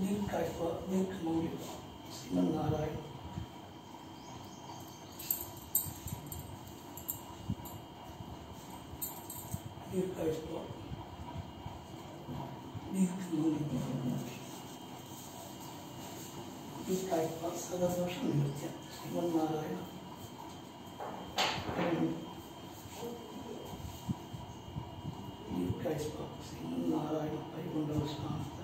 Indian type of milk noodles, Siman Narayan. Indian type of milk noodles. This type of celebration nirtya, Siman Narayan. And this type of Siman Narayan, Ayurveda Sanatha.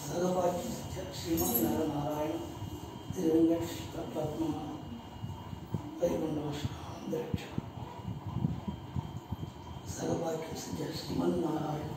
சரபாக்கி Sriman Naranarayan திருவெங்கட் பத்மனா வைகுண்டமஸ்காந்தரட்ச சரபாக்கி Sriman Narayan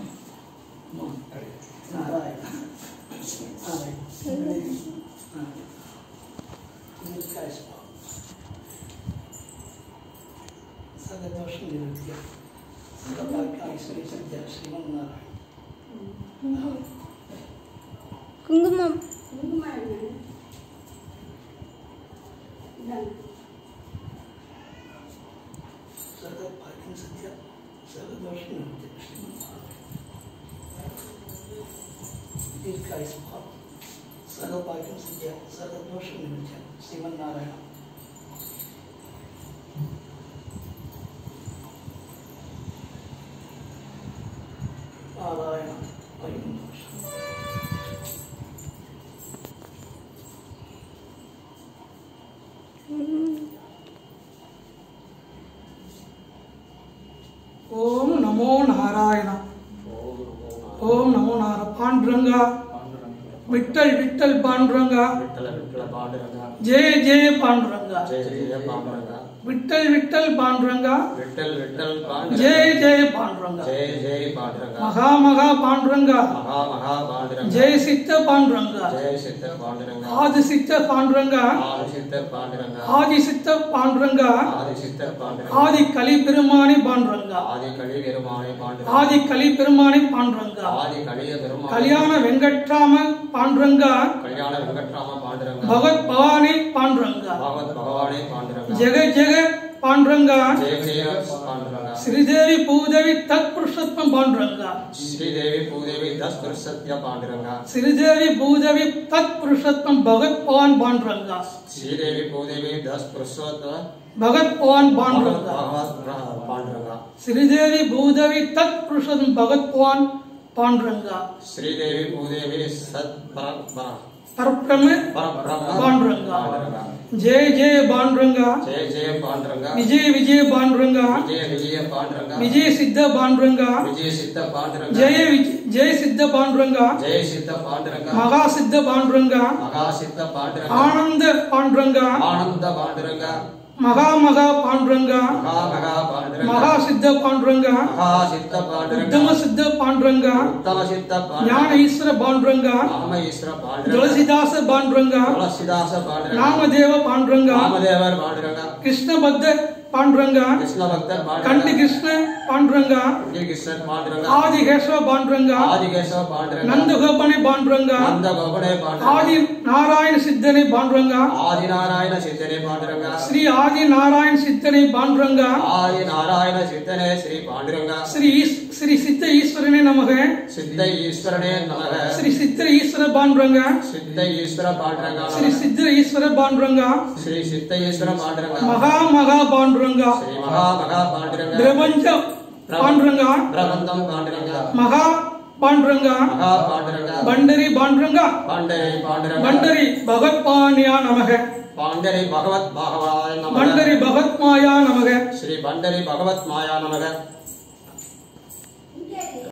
Özellikle Sana doşun diyor ya. Sana bak ay söyleyeceğim gerçeği onlara. Kungumam. Kungumam yani. Ben. Sana bakın satya. Sana doşun diyor. Bir kayısı kaldı. सर्वपाचन सिद्ध्या सर्वदोष निमित्या Shriman Narayan. ओम नमो नारायण। ओम नमो नारायण। पांडुरंगा। நமோ நார பாண்டுரங்கா. விட்டல் விட்டல் பாண்டுரங்கா. விட்டல விட்டல பாண்டுரங்கா. ஜெய விட்டல் விட்டல் பாண்டுரங்கா. விட்டல் விட்டல் ஜெய ஜெய பாண்டுரங்கா. ஜெய ஜெய பாண்டுரங்கா. மகா மகா பாண்டுரங்கா. மகா மகா பாண்டுரங்கா. ஜெய சித்த பாண்டுரங்கா. ஜெய சித்த பாண்டுரங்கா. ஆதி சித்த பாண்டுரங்கா. ஆதி சித்த பாண்டுரங்கா. ஆதி சித்த பாண்டுரங்கா. ஆதி சித்த பாண்டுரங்கா. ஆதி கலி பெருமானி பாண்டுரங்கா. ஆதி கலி பெருமானை பாண்டுரங்கா. ஆதி கலி பெருமானி பாண்டுரங்கா. ஆதி கலிய பெருமானை கல்யாண வெங்கட்ராம பாண்டுரங்கா. கல்யாண வெங்கட்ராம பாண்டுரங்கா. பகவத் பவானி पांडुरंगा। जगह जगह पांडुरंगा। श्रीदेवी भूदेवी तत्पुरुषोत्तम पांडुरंगा। श्रीदेवी दस तत्पुरुषोत्तम पांडुरंगा। श्रीदेवी भूदेवी तत्पुरुषोत्तम भगत पवन पांडुरंगा। श्रीदेवी भूदेवी तत्पुरुषोत्तम भगत पवन पांडुरंगा। श्रीदेवी भूदेवी तत्पुरुषोत्तम भगत पवन पांडुरंगा। श्रीदेवी भूदेवी सत పరబ్రహ్మ బాండ్రంగా జయ జయ బాండ్రంగా జయ జయ బాండ్రంగా విజయ విజయ బాండ్రంగా విజయ విజయ బాండ్రంగా విజయ సిద్ధ బాండ్రంగా విజయ సిద్ధ బాండ్రంగా జయ జయ సిద్ధ బాండ్రంగా జయ సిద్ధ బాండ్రంగా మహా సిద్ధ బాండ్రంగా మహా సిద్ధ బాండ్రంగా ఆనంద బాండ్రంగా ఆనంద బాండ్రంగా మహా మహా పాండ్రంగా మహా మహా పాండ్రంగా మహా சித்த பாண்டுரங்கா. மகா சித்த பாண்டுரங்க. உத்தம சித்த பாண்டுரங்கா. உத்தம சித்த ஞான பாண்டுரங்க ஈஸ்வர பாண்டுரங்கா. நாம ஈஸ்வர பாண்டுரங்க. துளசிதாச பாண்டுரங்கா. துளசிதாச பாண்டுரங்க. நாமதேவ பாண்டுரங்கா. ராமதேவர் பாண்டுரங்க. கிருஷ்ணபத்த பாண்டுரங்கா. கிருஷ்ண கண்டி பாண்டுரங்க. கிருஷ்ண பாண்டுரங்கா. கண்டி கிருஷ்ணர் பாண்டுரங்க. ஆதி கேசவ பாண்டுரங்கா பாண்டுரங்க. நந்தகோபனை பாண்டுரங்கா. நந்த கோபனே பாண்டுரங்க. ஆதி நாராயண சித்தனை பாண்டுரங்கா. ஆதி நாராயண சித்தனே பாண்டுரங்க. ஸ்ரீ ஆதி நாராயண சித்தனை பாண்டுரங்கா. ஆதி நாராயண சித்தனே ஸ்ரீ பாண்டுரங்க. ஸ்ரீ ஸ்ரீ சித்த ஈஸ்வரனே நமக. சித்த ஈஸ்வரனே நமக. ஸ்ரீ சித்திர ஈஸ்வர பாண்டுரங்கா. சித்த ஈஸ்வர பாண்டுரங்க ஸ்ரீ சித்திர ஈஸ்வர பாண்டுரங்கா. ஸ்ரீ சித்த ஈஸ்வர பாண்டுரங்க மகா மகா பாண்டுரங்கா. ஸ்ரீ மகா மகா பாண்டுரங்க. பிரபஞ்ச பாண்டுரங்கா. பிரபந்தம் பாண்டுரங்க. மகா பாண்டுரங்கா. மகா பாண்டுரங்க. பண்டரி பாண்டுரங்கா. பாண்டரி பாண்டுரங்க. பண்டரி பகத்பானியா நமக. பாண்டரி பகவத் பாகவாய நமக. பண்டரி பகத்மாயா நமக. ஸ்ரீ பண்டரி பகவத் மாயா நமக.